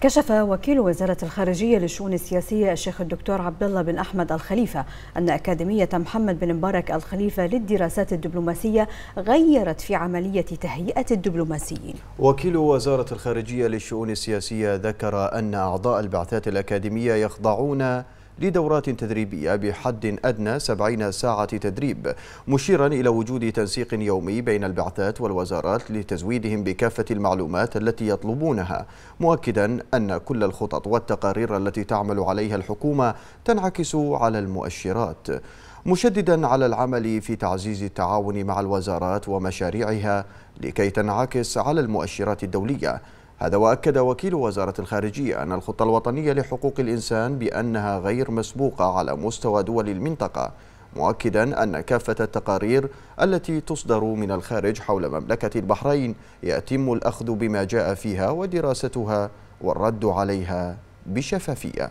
كشف وكيل وزارة الخارجية للشؤون السياسية الشيخ الدكتور عبد الله بن أحمد الخليفة أن أكاديمية محمد بن مبارك الخليفة للدراسات الدبلوماسية غيرت في عملية تهيئة الدبلوماسيين. وكيل وزارة الخارجية للشؤون السياسية ذكر أن أعضاء البعثات الأكاديمية يخضعون لدورات تدريبية بحد أدنى 70 ساعة تدريب مشيرا إلى وجود تنسيق يومي بين البعثات والوزارات لتزويدهم بكافة المعلومات التي يطلبونها مؤكدا أن كل الخطط والتقارير التي تعمل عليها الحكومة تنعكس على المؤشرات. مشددا على العمل في تعزيز التعاون مع الوزارات ومشاريعها لكي تنعكس على المؤشرات الدولية. هذا وأكد وكيل وزارة الخارجية أن الخطة الوطنية لحقوق الإنسان بأنها غير مسبوقة على مستوى دول المنطقة مؤكدا أن كافة التقارير التي تصدر من الخارج حول مملكة البحرين يتم الأخذ بما جاء فيها ودراستها والرد عليها بشفافية.